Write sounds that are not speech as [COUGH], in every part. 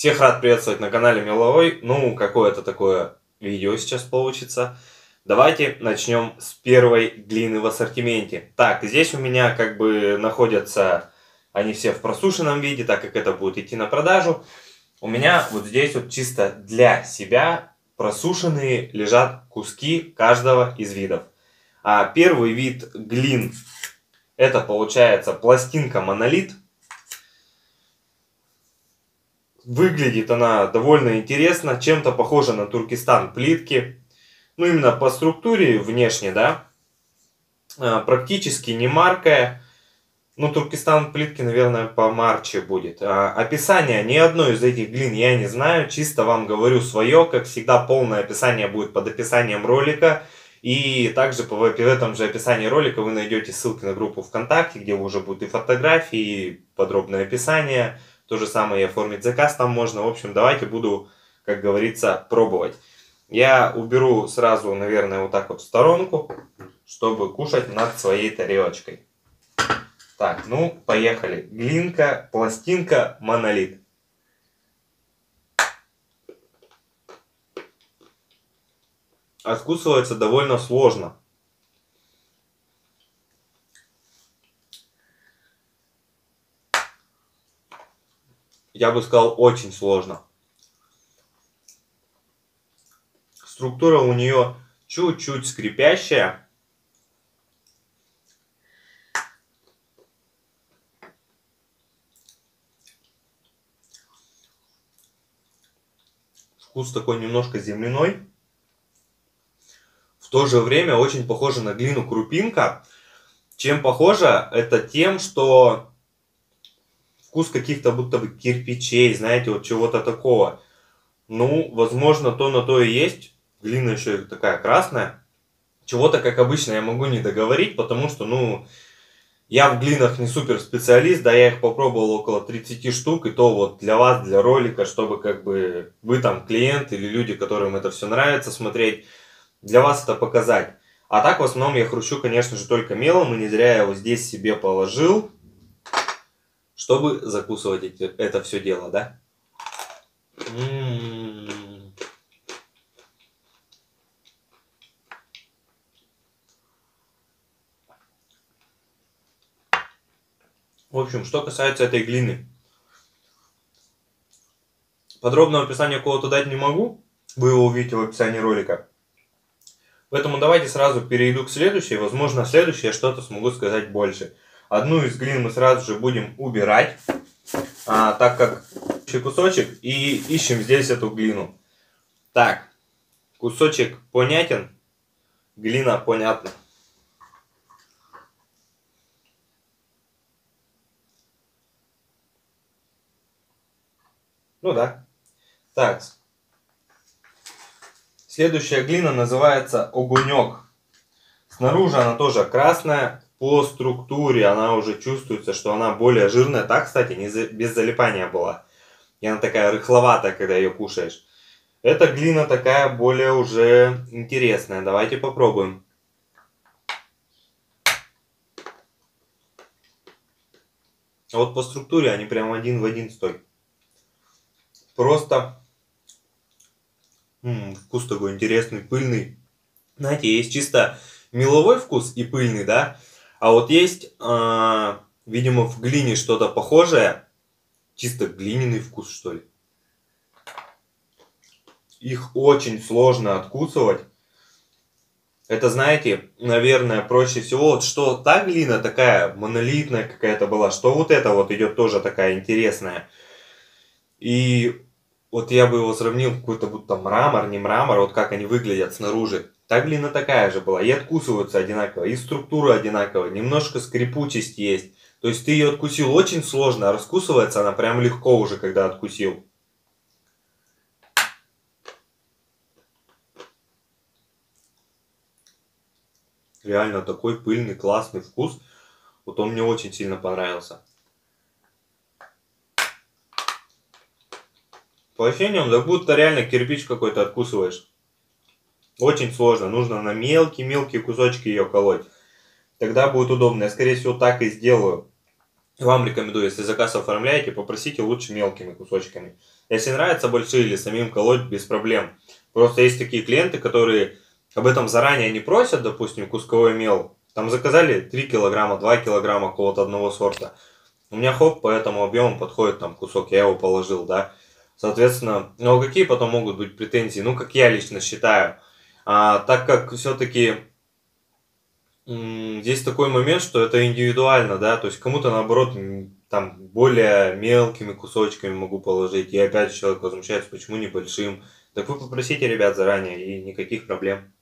Всех рад приветствовать на канале Меловой. Ну, какое-то такое видео сейчас получится. Давайте начнем с первой глины в ассортименте. Так, здесь у меня как бы находятся они все в просушенном виде, так как это будет идти на продажу. У меня вот здесь вот чисто для себя просушенные лежат куски каждого из видов. А первый вид глин это получается пластинка монолит. Выглядит она довольно интересно, чем-то похожа на Туркестан плитки. Ну, именно по структуре внешне, да. А, практически не маркая. Ну, Туркестан плитки, наверное, по марче будет. А, описание ни одной из этих глин я не знаю. Чисто вам говорю свое. Как всегда, полное описание будет под описанием ролика. И также в этом же описании ролика вы найдете ссылки на группу ВКонтакте, где уже будут и фотографии, и подробное описание. То же самое и оформить заказ там можно. В общем, давайте буду, как говорится, пробовать. Я уберу сразу, наверное, вот так вот в сторонку, чтобы кушать над своей тарелочкой. Так, ну, поехали. Глинка, пластинка, монолит. откусывается довольно сложно. Я бы сказал, очень сложно. Структура у нее чуть-чуть скрипящая. Вкус такой немножко земляной в то же время очень похожа на глину крупинка. Чем похожа? Это тем, что вкус каких-то будто бы кирпичей, знаете, вот чего-то такого. Ну, возможно, то на то и есть. Глина еще такая красная. Чего-то, как обычно, я могу не договорить, потому что, ну, я в глинах не супер специалист, да, я их попробовал около 30 штук, и то вот для вас, для ролика, чтобы как бы вы там клиент или люди, которым это все нравится смотреть, для вас это показать. А так в основном я хрущу, конечно же, только мелом, и не зря я его здесь себе положил, чтобы закусывать эти, это все дело, да? В общем, что касается этой глины. Подробного описания кого-то дать не могу. Вы его увидите в описании ролика. Поэтому давайте сразу перейду к следующей. Возможно, следующее что-то смогу сказать больше. Одну из глин мы сразу же будем убирать, а, так как кусочек, и ищем здесь эту глину. Так, кусочек понятен, глина понятна. Ну да. Так, Следующая глина называется огунек. Снаружи она тоже красная. По структуре она уже чувствуется, что она более жирная. Так, кстати, не за, без залипания была. И она такая рыхловатая, когда ее кушаешь. Эта глина такая более уже интересная. Давайте попробуем. А вот по структуре они прям один в один стой. Просто М-м, вкус такой интересный, пыльный. Знаете, есть чисто меловой вкус и пыльный, да? А вот есть, э, видимо, в глине что-то похожее. Чисто глиняный вкус, что ли. Их очень сложно откусывать. Это, знаете, наверное, проще всего, вот что та глина такая монолитная какая-то была, что вот это вот идет тоже такая интересная. И вот я бы его сравнил какой-то будто мрамор, не мрамор, вот как они выглядят снаружи. Та глина такая же была, и откусываются одинаково, и структура одинаковая, немножко скрипучесть есть. То есть ты ее откусил очень сложно, а раскусывается она прям легко уже, когда откусил. Реально такой пыльный, классный вкус. Вот он мне очень сильно понравился. По ощущениям, как будто реально кирпич какой-то откусываешь. Очень сложно. Нужно на мелкие-мелкие кусочки ее колоть. Тогда будет удобно. Я, скорее всего, так и сделаю. Вам рекомендую, если заказ оформляете, попросите лучше мелкими кусочками. Если нравятся большие или самим колоть, без проблем. Просто есть такие клиенты, которые об этом заранее не просят, допустим, кусковой мел. Там заказали 3 килограмма, 2 килограмма какого-то одного сорта. У меня хоп, по этому объему подходит там кусок, я его положил, да. Соответственно, ну какие потом могут быть претензии? Ну, как я лично считаю. А, так как все-таки здесь такой момент, что это индивидуально, да, то есть кому-то наоборот там более мелкими кусочками могу положить, и опять человек возмущается, почему небольшим. Так вы попросите ребят заранее, и никаких проблем.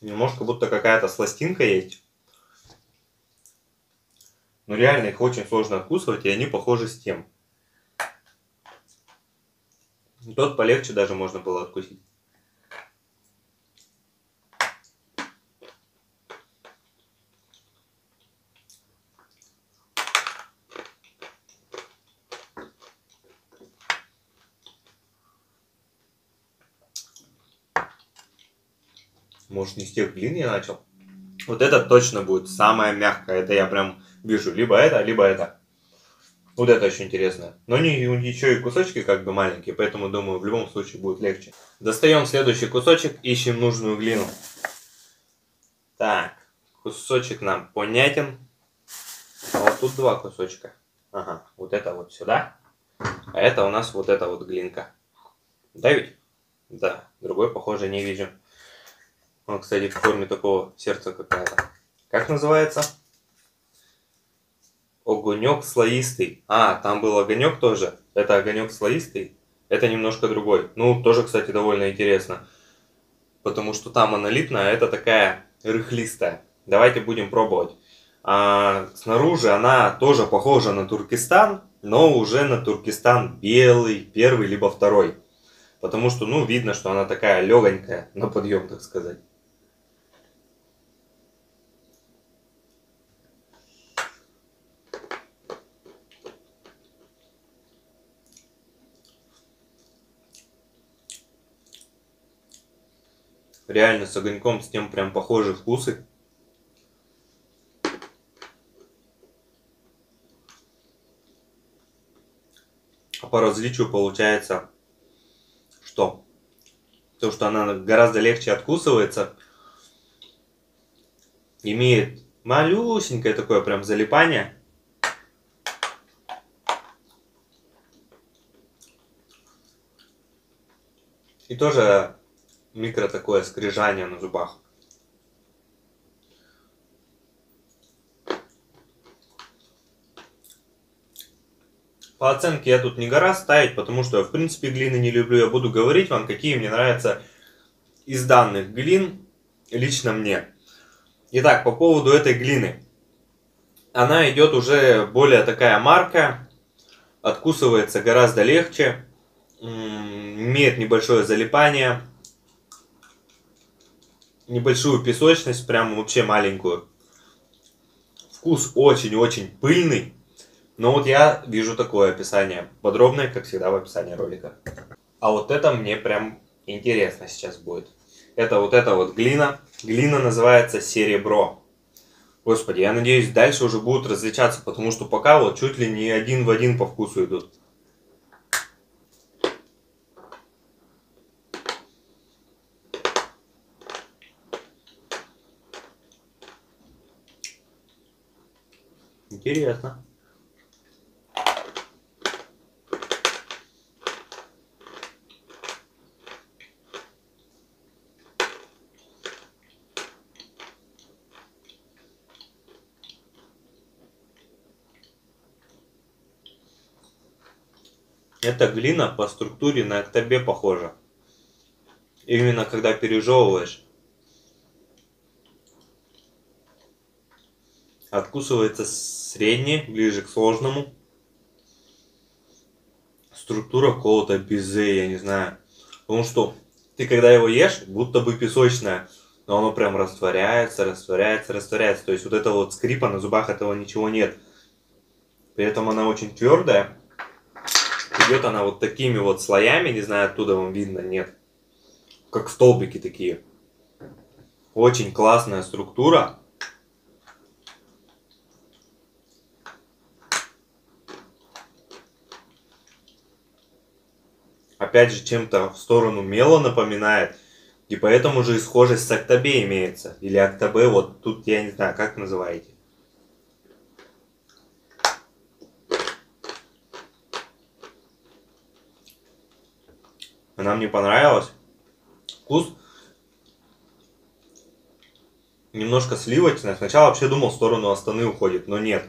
Как будто какая-то сластинка есть. Но реально их очень сложно откусывать, и они похожи с тем. Тот полегче даже можно было откусить. Может, не с тех длин я начал? Вот это точно будет самое мягкое. Это я прям вижу. Либо это, либо это. Вот это очень интересно. Но не, еще и кусочки как бы маленькие, поэтому думаю, в любом случае будет легче. Достаем следующий кусочек, ищем нужную глину. Так, кусочек нам понятен. А вот тут два кусочка. Ага, вот это вот сюда. А это у нас вот эта вот глинка. Да ведь? Да, другой, похоже, не вижу. Он, кстати, в форме такого сердца какая-то. Как называется? Огонек слоистый. А, там был огонек тоже. Это огонек слоистый. Это немножко другой. Ну, тоже, кстати, довольно интересно. Потому что там монолитная, а это такая рыхлистая. Давайте будем пробовать. А, снаружи она тоже похожа на Туркестан, но уже на Туркестан белый, первый либо второй. Потому что, ну, видно, что она такая легонькая на подъем, так сказать. Реально с огоньком с тем прям похожи вкусы. А по различию получается, что? То, что она гораздо легче откусывается, имеет малюсенькое такое прям залипание. И тоже микро такое скрижание на зубах. По оценке я тут не гора ставить, потому что я в принципе глины не люблю. Я буду говорить вам, какие мне нравятся из данных глин лично мне. Итак, по поводу этой глины. Она идет уже более такая марка, откусывается гораздо легче, имеет небольшое залипание, небольшую песочность, прям вообще маленькую. Вкус очень-очень пыльный. Но вот я вижу такое описание. Подробное, как всегда, в описании ролика. А вот это мне прям интересно сейчас будет. Это вот эта вот глина. Глина называется серебро. Господи, я надеюсь, дальше уже будут различаться, потому что пока вот чуть ли не один в один по вкусу идут. Интересно. Эта глина по структуре на октобе похожа. Именно когда пережевываешь. Откусывается средний, ближе к сложному. Структура какого-то безе, я не знаю. Потому что ты когда его ешь, будто бы песочное, но оно прям растворяется, растворяется, растворяется. То есть вот этого вот скрипа на зубах этого ничего нет. При этом она очень твердая. Идет она вот такими вот слоями, не знаю, оттуда вам видно, нет. Как столбики такие. Очень классная структура. Опять же, чем-то в сторону мела напоминает. И поэтому же и схожесть с Octobe имеется. Или Octobe, вот тут я не знаю, как называете. Она мне понравилась. Вкус немножко сливочная. Сначала вообще думал, в сторону Астаны уходит, но нет.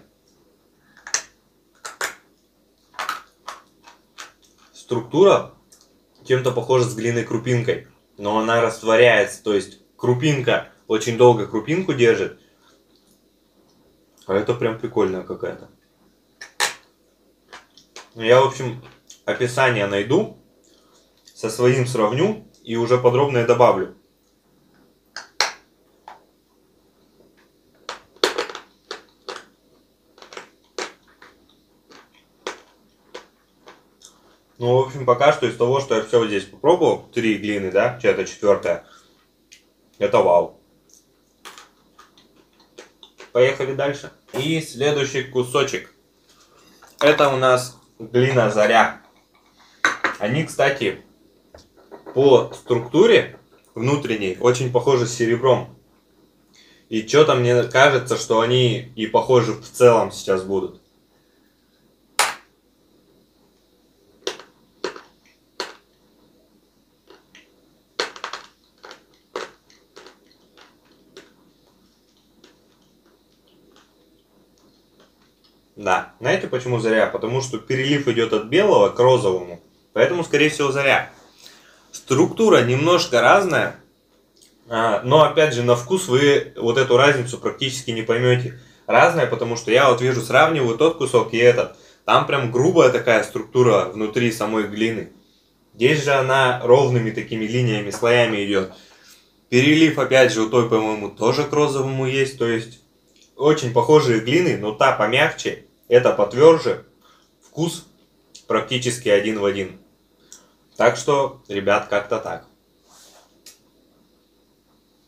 Структура чем-то похожа с глиной крупинкой, но она растворяется, то есть крупинка очень долго крупинку держит. А это прям прикольная какая-то. Я, в общем, описание найду, со своим сравню и уже подробно добавлю. Ну, в общем, пока что из того, что я все здесь попробовал, три глины, да, это четвертая, это вау. Поехали дальше. И следующий кусочек. Это у нас глина заря. Они, кстати, по структуре внутренней очень похожи с серебром. И что-то мне кажется, что они и похожи в целом сейчас будут. Да. Знаете почему заря? Потому что перелив идет от белого к розовому. Поэтому, скорее всего, заря. Структура немножко разная. А, но, опять же, на вкус вы вот эту разницу практически не поймете. Разная, потому что я вот вижу, сравниваю тот кусок и этот. Там прям грубая такая структура внутри самой глины. Здесь же она ровными такими линиями, слоями идет. Перелив, опять же, у той, по-моему, тоже к розовому есть. То есть, очень похожие глины, но та помягче это потверже, вкус практически один в один. Так что, ребят, как-то так.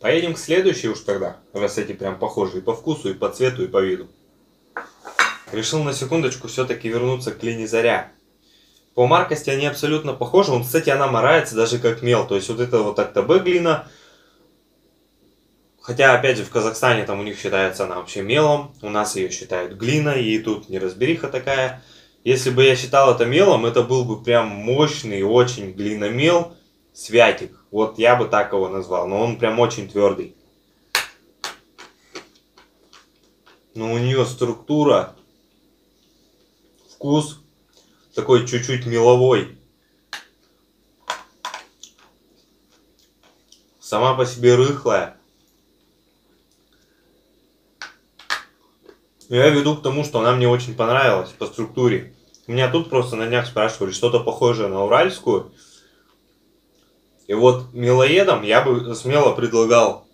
Поедем к следующей уж тогда, раз эти прям похожи и по вкусу, и по цвету, и по виду. Решил на секундочку все-таки вернуться к линии Заря. По маркости они абсолютно похожи. Он, кстати, она морается даже как мел. То есть вот это вот АКТБ глина, Хотя, опять же, в Казахстане там у них считается она вообще мелом, у нас ее считают глиной, и тут неразбериха такая. Если бы я считал это мелом, это был бы прям мощный, очень глиномел, святик. Вот я бы так его назвал, но он прям очень твердый. Но у нее структура, вкус такой чуть-чуть меловой. Сама по себе рыхлая. Я веду к тому, что она мне очень понравилась по структуре. Меня тут просто на днях спрашивали, что-то похожее на уральскую. И вот мелоедам я бы смело предлагал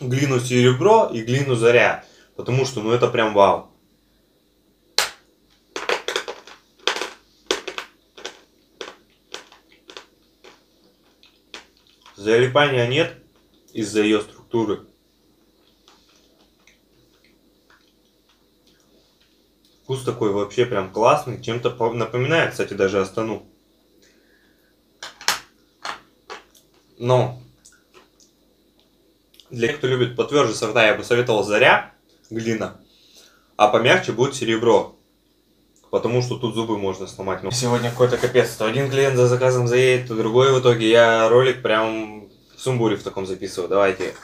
глину серебро и глину заря. Потому что, ну, это прям вау. Залипания нет из-за ее структуры. Вкус такой вообще прям классный. Чем-то напоминает, кстати, даже Астану. Но для тех, кто любит потверже сорта, я бы советовал Заря, глина, а помягче будет серебро. Потому что тут зубы можно сломать. Ну, сегодня какой-то капец. То один клиент за заказом заедет, то другой в итоге. Я ролик прям в сумбуре в таком записываю. Давайте,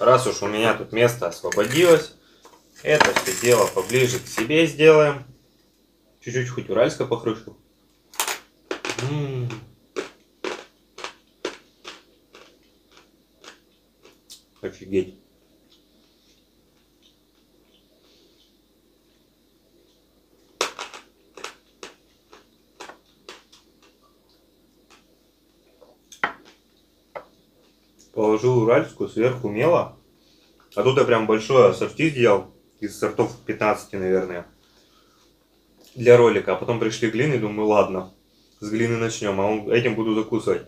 раз уж у меня тут место освободилось, это все дело поближе к себе сделаем. Чуть-чуть хоть -м -м. Офигеть. Положил уральскую сверху мело. А тут я прям большое ассорти сделал из сортов 15, наверное, для ролика. А потом пришли глины, думаю, ладно, с глины начнем, а он, этим буду закусывать.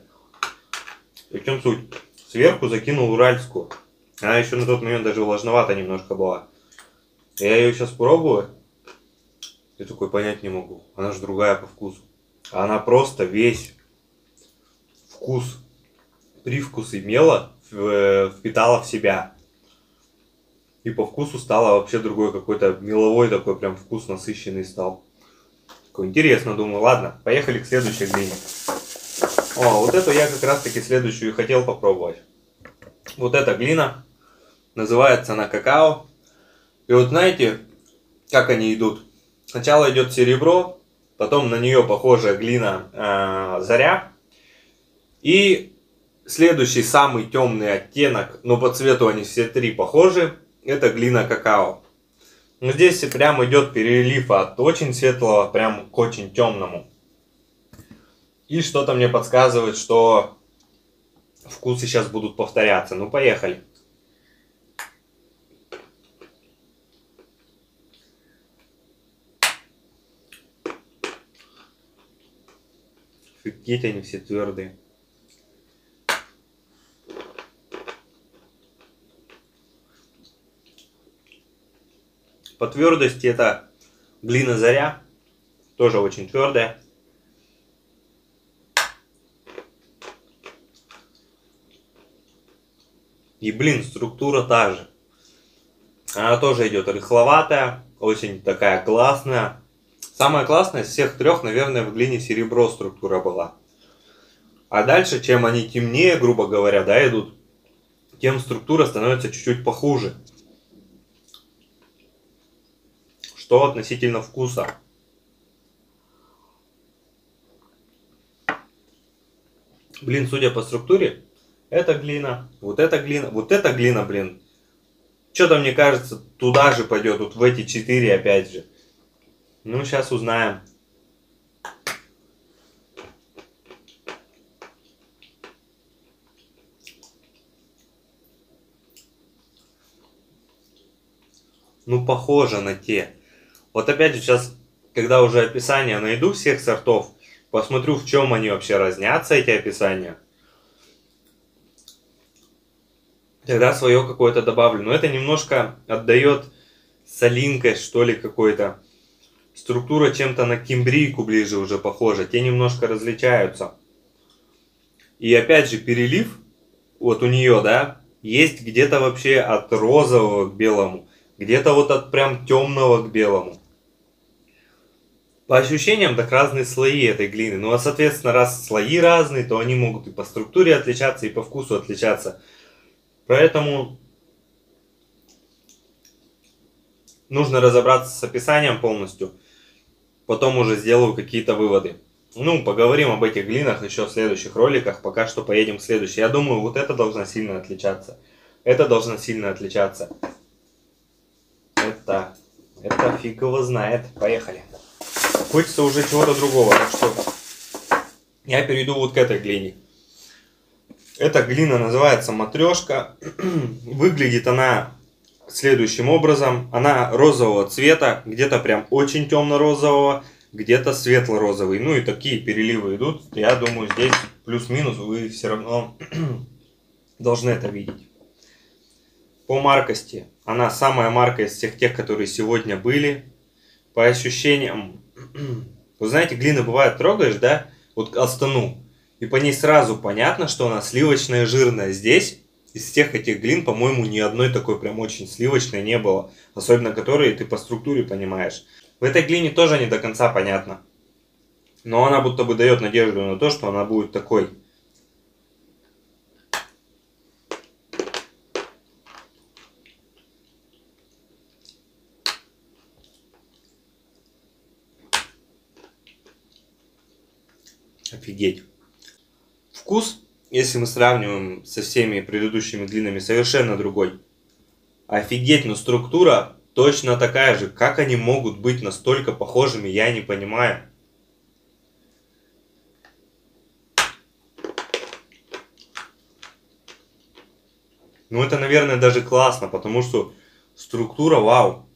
И в чем суть? Сверху закинул уральскую. Она еще на тот момент даже влажновата немножко была. Я ее сейчас пробую. Я такой понять не могу. Она же другая по вкусу. Она просто весь вкус, привкус имела, э, впитала в себя. И по вкусу стала вообще другой какой-то меловой такой прям вкус насыщенный стал. Такой интересно, думаю, ладно, поехали к следующей глине. О, вот эту я как раз таки следующую хотел попробовать. Вот эта глина, называется она какао. И вот знаете, как они идут? Сначала идет серебро, потом на нее похожая глина э, заря. И следующий самый темный оттенок, но по цвету они все три похожи, это глина какао. Но здесь прям идет перелив от очень светлого прям к очень темному. И что-то мне подсказывает, что вкусы сейчас будут повторяться. Ну, поехали. Офигеть, они все твердые. По твердости это глина заря, тоже очень твердая. И, блин, структура та же. Она тоже идет рыхловатая, очень такая классная. Самая классная из всех трех, наверное, в глине серебро структура была. А дальше, чем они темнее, грубо говоря, да, идут, тем структура становится чуть-чуть похуже. Что относительно вкуса. Блин, судя по структуре, это глина, вот эта глина, вот эта глина, блин. Что-то мне кажется, туда же пойдет, вот в эти четыре опять же. Ну, сейчас узнаем. Ну, похоже на те. Вот опять же сейчас, когда уже описание найду всех сортов, посмотрю, в чем они вообще разнятся, эти описания. Тогда свое какое-то добавлю. Но это немножко отдает солинкой, что ли, какой-то. Структура чем-то на кимбрийку ближе уже похожа. Те немножко различаются. И опять же перелив, вот у нее, да, есть где-то вообще от розового к белому. Где-то вот от прям темного к белому. По ощущениям, так разные слои этой глины. Ну а соответственно, раз слои разные, то они могут и по структуре отличаться, и по вкусу отличаться. Поэтому нужно разобраться с описанием полностью потом уже сделаю какие-то выводы. Ну, поговорим об этих глинах еще в следующих роликах. Пока что поедем к следующей. Я думаю, вот это должно сильно отличаться. Это должно сильно отличаться. Это, это фиг его знает. Поехали. Хочется уже чего-то другого. Так что я перейду вот к этой глине. Эта глина называется матрешка. [CLEARS THROAT] Выглядит она следующим образом. Она розового цвета, где-то прям очень темно-розового, где-то светло-розовый. Ну и такие переливы идут. Я думаю, здесь плюс-минус вы все равно [CLEARS THROAT] должны это видеть. По маркости. Она самая марка из всех тех, которые сегодня были. По ощущениям. [CLEARS THROAT] Вы знаете, глина бывает трогаешь, да? Вот Астану. И по ней сразу понятно, что она сливочная, жирная. Здесь из всех этих глин, по-моему, ни одной такой прям очень сливочной не было. Особенно которые ты по структуре понимаешь. В этой глине тоже не до конца понятно. Но она будто бы дает надежду на то, что она будет такой. Офигеть. Вкус если мы сравниваем со всеми предыдущими длинами, совершенно другой. Офигеть, но структура точно такая же. Как они могут быть настолько похожими, я не понимаю. Ну это, наверное, даже классно, потому что структура, вау.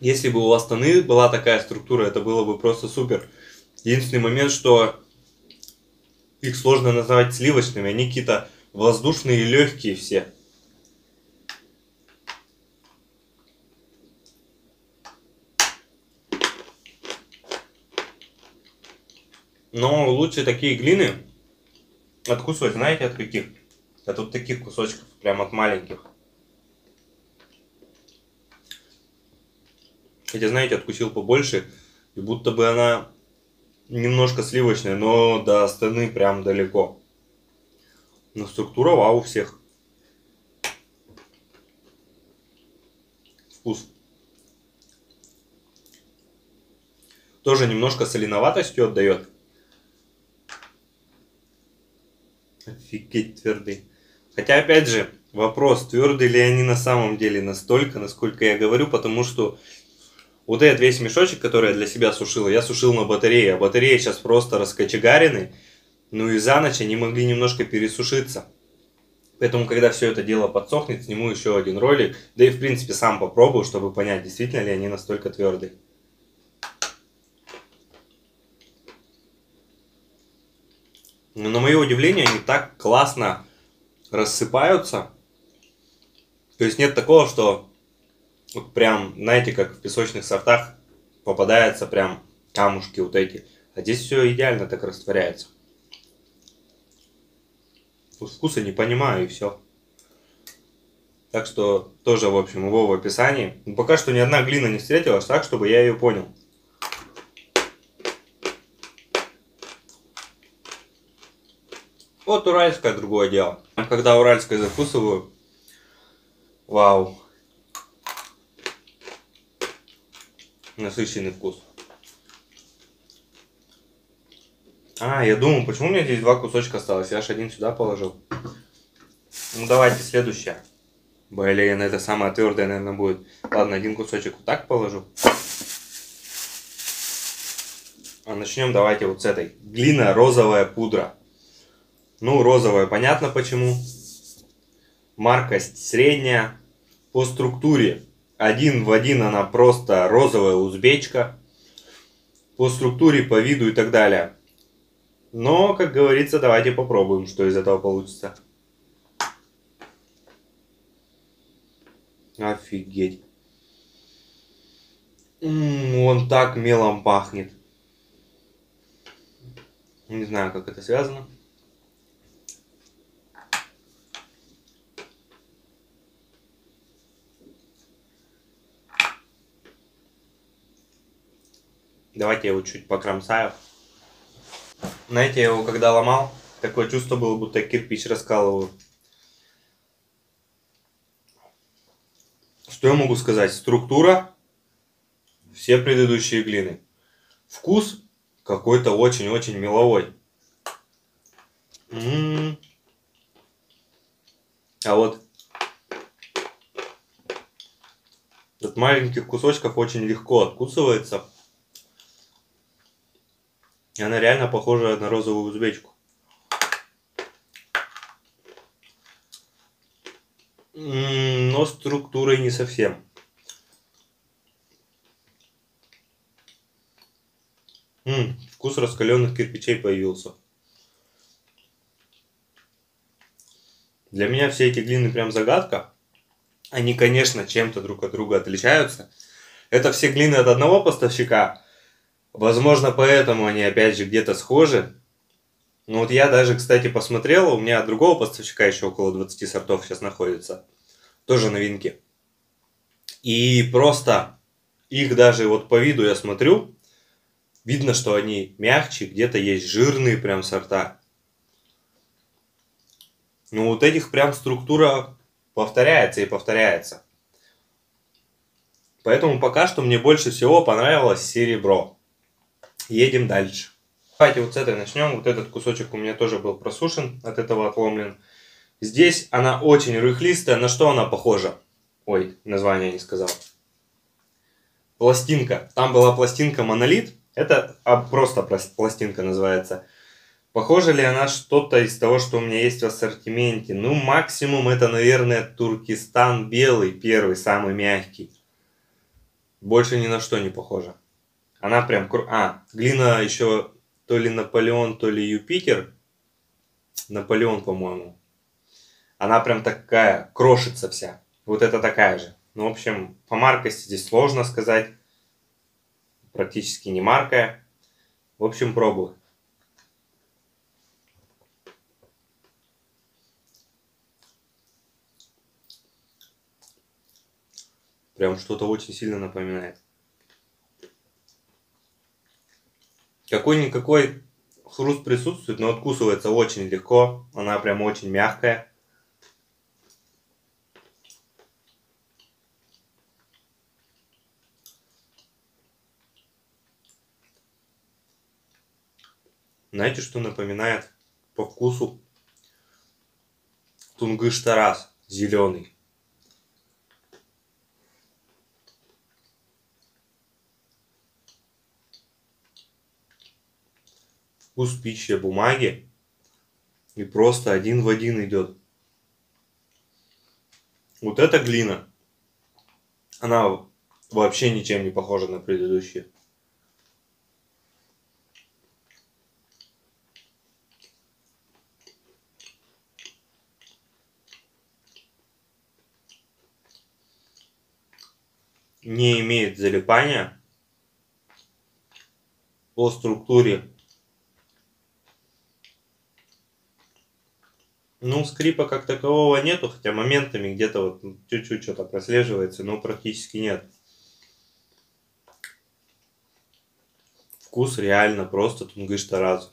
Если бы у Астаны была такая структура, это было бы просто супер. Единственный момент, что их сложно назвать сливочными, они какие-то воздушные и легкие все. Но лучше такие глины откусывать, знаете, от каких? От вот таких кусочков, прям от маленьких. Хотя, знаете, откусил побольше, и будто бы она немножко сливочная, но до остальных прям далеко. Но структура вау всех. Вкус. Тоже немножко соленоватостью отдает. Офигеть твердый. Хотя, опять же, вопрос, твердые ли они на самом деле настолько, насколько я говорю, потому что вот этот весь мешочек, который я для себя сушил, я сушил на батарее, а батареи сейчас просто раскочегарены, ну и за ночь они могли немножко пересушиться. Поэтому, когда все это дело подсохнет, сниму еще один ролик, да и в принципе сам попробую, чтобы понять, действительно ли они настолько твердые. Но на мое удивление, они так классно рассыпаются. То есть нет такого, что вот прям, знаете, как в песочных сортах попадаются прям камушки вот эти. А здесь все идеально так растворяется. Вкуса не понимаю и все. Так что тоже, в общем, его в описании. Но пока что ни одна глина не встретилась так, чтобы я ее понял. Вот уральское другое дело. Когда уральское закусываю, вау. Насыщенный вкус. А, я думаю, почему у меня здесь два кусочка осталось? Я аж один сюда положил. Ну, давайте следующее. Блин, это самое твердое, наверное, будет. Ладно, один кусочек вот так положу. А начнем давайте вот с этой. Глина розовая пудра. Ну, розовая, понятно почему. Маркость средняя. По структуре один в один она просто розовая узбечка. По структуре, по виду и так далее. Но, как говорится, давайте попробуем, что из этого получится. Офигеть. М-м, он так мелом пахнет. Не знаю, как это связано. Давайте я его чуть покромсаю. Знаете, я его когда ломал, такое чувство было, будто кирпич раскалываю. Что я могу сказать? Структура все предыдущие глины. Вкус какой-то очень-очень меловой. М-м-м. А вот от маленьких кусочков очень легко откусывается. И она реально похожа на розовую узбечку. Но структурой не совсем. М-м, вкус раскаленных кирпичей появился. Для меня все эти глины прям загадка. Они, конечно, чем-то друг от друга отличаются. Это все глины от одного поставщика, Возможно, поэтому они опять же где-то схожи. Ну вот я даже, кстати, посмотрел, у меня от другого поставщика еще около 20 сортов сейчас находится. Тоже новинки. И просто их даже вот по виду я смотрю, видно, что они мягче, где-то есть жирные прям сорта. Ну вот этих прям структура повторяется и повторяется. Поэтому пока что мне больше всего понравилось серебро. Едем дальше. Давайте вот с этой начнем. Вот этот кусочек у меня тоже был просушен, от этого отломлен. Здесь она очень рыхлистая. На что она похожа? Ой, название не сказал. Пластинка. Там была пластинка монолит. Это а, просто пластинка называется. Похожа ли она что-то из того, что у меня есть в ассортименте? Ну, максимум это, наверное, Туркестан белый, первый, самый мягкий. Больше ни на что не похожа. Она прям... А, глина еще то ли Наполеон, то ли Юпитер. Наполеон, по-моему. Она прям такая, крошится вся. Вот это такая же. Ну, в общем, по маркости здесь сложно сказать. Практически не маркая. В общем, пробую. Прям что-то очень сильно напоминает. Какой-никакой хруст присутствует, но откусывается очень легко. Она прям очень мягкая. Знаете, что напоминает по вкусу? Тунгыш Тарас зеленый. Вкус пищи бумаги и просто один в один идет. Вот эта глина, она вообще ничем не похожа на предыдущие. не имеет залипания по структуре. Ну, скрипа как такового нету, хотя моментами где-то вот чуть-чуть что-то прослеживается, но практически нет. Вкус реально просто тунгыш разу.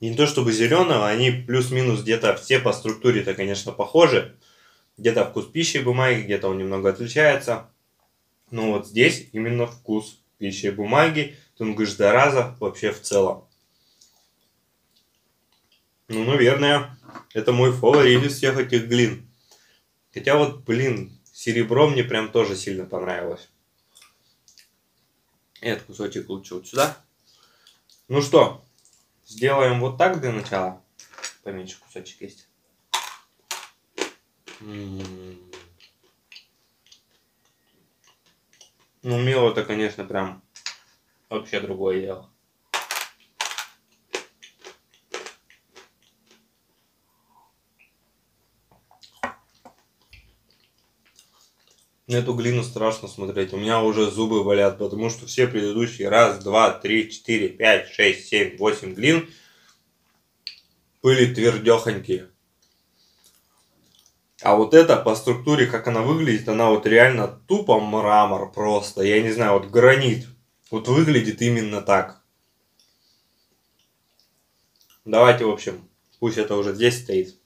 Не то чтобы зеленого, они плюс-минус где-то все по структуре-то, конечно, похожи. Где-то вкус пищи бумаги, где-то он немного отличается. Но вот здесь именно вкус пищи и бумаги, тунгышдараза вообще в целом. Ну, наверное, это мой фаворит из всех этих глин. Хотя вот, блин, серебро мне прям тоже сильно понравилось. Этот кусочек лучше вот сюда. Ну что, сделаем вот так для начала. Поменьше кусочек есть. М-м-м. Ну, мило это, конечно, прям вообще другое дело. На эту глину страшно смотреть. У меня уже зубы болят, потому что все предыдущие раз, два, три, четыре, пять, шесть, семь, восемь глин были твердехонькие. А вот это по структуре, как она выглядит, она вот реально тупо мрамор просто. Я не знаю, вот гранит. Вот выглядит именно так. Давайте, в общем, пусть это уже здесь стоит.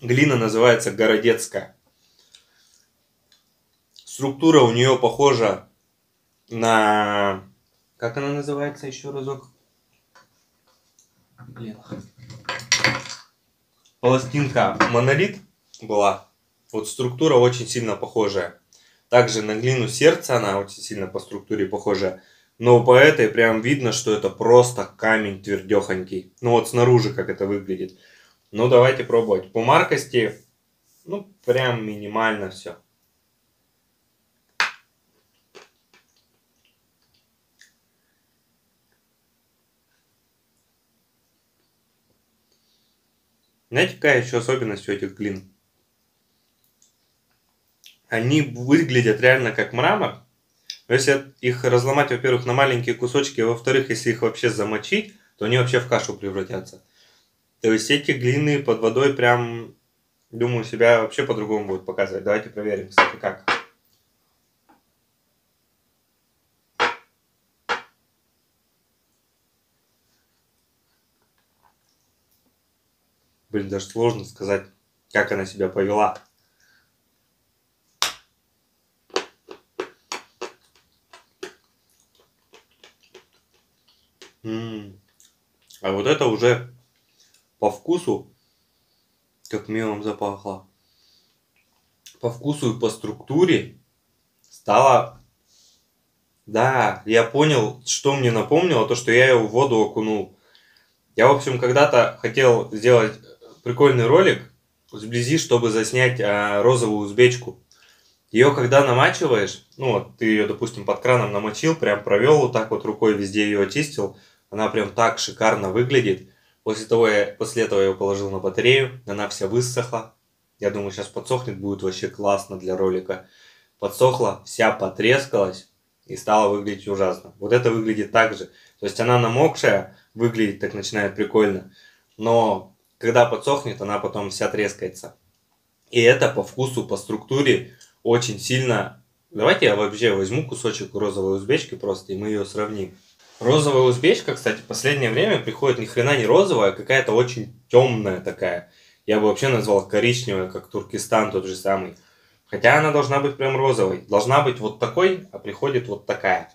Глина называется городецкая. Структура у нее похожа на... Как она называется еще разок? Блин. Пластинка монолит была. Вот структура очень сильно похожая. Также на глину сердца она очень сильно по структуре похожа. Но по этой прям видно, что это просто камень твердехонький. Ну вот снаружи как это выглядит. Ну давайте пробовать. По маркости, ну прям минимально все. Знаете, какая еще особенность у этих глин? они выглядят реально как мрамор. Но если их разломать, во-первых, на маленькие кусочки, а во-вторых, если их вообще замочить, то они вообще в кашу превратятся. То есть эти глины под водой прям, думаю, себя вообще по-другому будут показывать. Давайте проверим, кстати, как. Блин, даже сложно сказать, как она себя повела. М-м. А вот это уже по вкусу, как мелом запахло, по вкусу и по структуре стало... Да, я понял, что мне напомнило, то, что я его в воду окунул. Я, в общем, когда-то хотел сделать прикольный ролик вблизи, чтобы заснять а, розовую узбечку. Ее когда намачиваешь, ну вот ты ее, допустим, под краном намочил, прям провел вот так вот рукой везде ее очистил, она прям так шикарно выглядит. После, того, я, после этого я ее положил на батарею, она вся высохла. Я думаю, сейчас подсохнет, будет вообще классно для ролика. Подсохла, вся потрескалась и стала выглядеть ужасно. Вот это выглядит так же. То есть она намокшая, выглядит так начинает прикольно. Но когда подсохнет, она потом вся трескается. И это по вкусу, по структуре очень сильно Давайте я вообще возьму кусочек розовой узбечки просто, и мы ее сравним. Розовая узбечка, кстати, в последнее время приходит ни хрена не розовая, а какая-то очень темная такая. Я бы вообще назвал коричневая, как Туркестан тот же самый. Хотя она должна быть прям розовой. Должна быть вот такой, а приходит вот такая.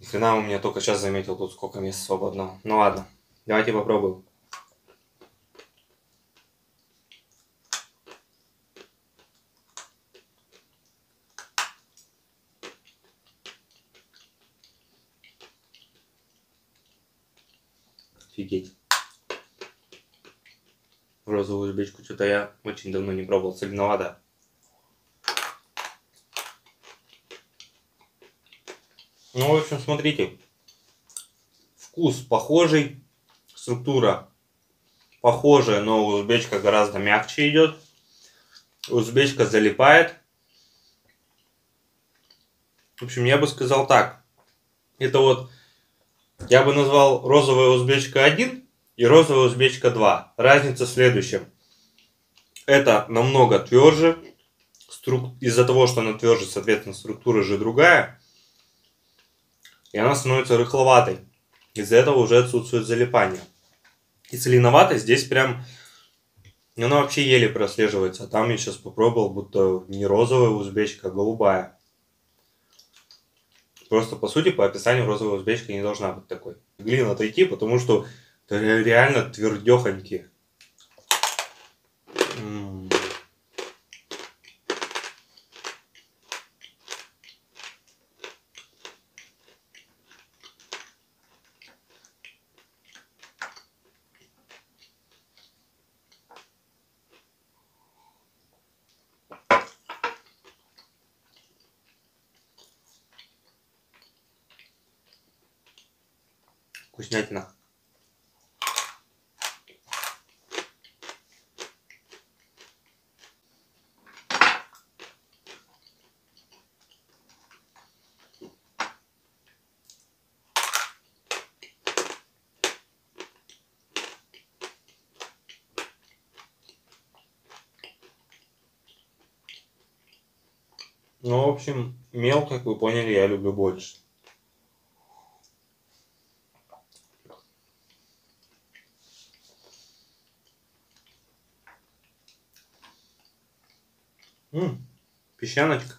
Ни хрена у меня только сейчас заметил тут сколько места свободного. Ну ладно, давайте попробуем. Офигеть. Розовую узбечку что-то я очень давно не пробовал. Соленовато. Ну, в общем, смотрите. Вкус похожий. Структура похожая, но узбечка гораздо мягче идет. Узбечка залипает. В общем, я бы сказал так. Это вот я бы назвал розовая узбечка 1 и розовая узбечка 2. Разница в следующем. Это намного тверже. Струк... Из-за того, что она тверже, соответственно, структура же другая. И она становится рыхловатой. Из-за этого уже отсутствует залипание. И соленоватость здесь прям... Она вообще еле прослеживается. А там я сейчас попробовал, будто не розовая узбечка, а голубая. Просто, по сути, по описанию розовая узбечка не должна быть такой. Глина отойти, потому что реально твердехонькие. Вкуснятина. Ну, в общем, мел, как вы поняли, я люблю больше. М, песчаночка.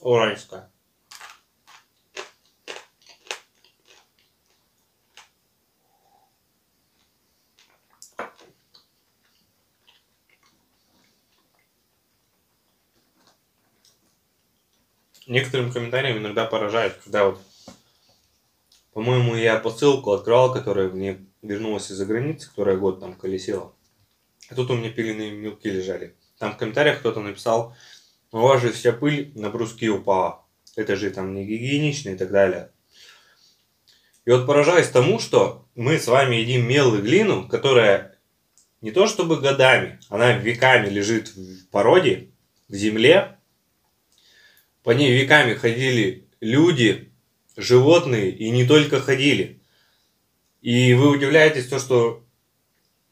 Уральская. Некоторым комментариям иногда поражает, когда вот по-моему, я посылку открывал, которая мне вернулась из-за границы, которая год там колесила. А тут у меня пиленные мелки лежали. Там в комментариях кто-то написал, у вас же вся пыль на бруски упала. Это же там не гигиенично и так далее. И вот поражаюсь тому, что мы с вами едим мел и глину, которая не то чтобы годами, она веками лежит в породе, в земле. По ней веками ходили люди, животные и не только ходили. И вы удивляетесь то, что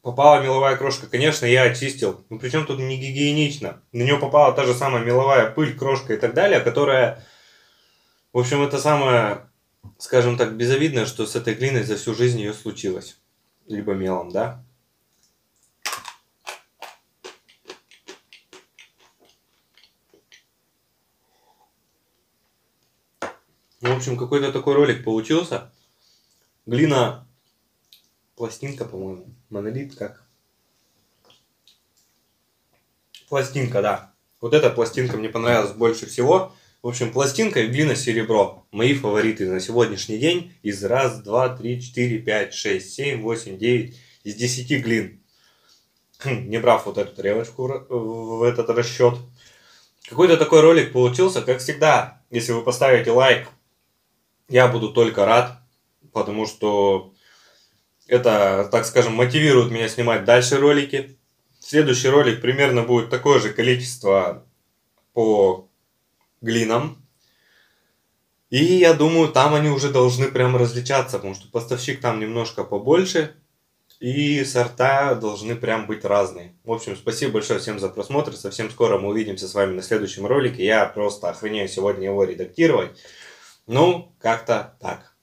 попала меловая крошка. Конечно, я очистил. Но причем тут не гигиенично. На нее попала та же самая меловая пыль, крошка и так далее, которая... В общем, это самое, скажем так, безобидное, что с этой глиной за всю жизнь ее случилось. Либо мелом, да? В общем, какой-то такой ролик получился. Глина, пластинка, по-моему, монолит, как? Пластинка, да. Вот эта пластинка мне понравилась больше всего. В общем, пластинка и глина серебро. Мои фавориты на сегодняшний день из раз, два, три, четыре, пять, шесть, семь, восемь, девять, из десяти глин. Хм, не брав вот эту тарелочку в этот расчет. Какой-то такой ролик получился, как всегда. Если вы поставите лайк, я буду только рад, потому что это, так скажем, мотивирует меня снимать дальше ролики. Следующий ролик примерно будет такое же количество по глинам. И я думаю, там они уже должны прям различаться, потому что поставщик там немножко побольше, и сорта должны прям быть разные. В общем, спасибо большое всем за просмотр. Совсем скоро мы увидимся с вами на следующем ролике. Я просто охренею сегодня его редактировать. Ну, как-то так.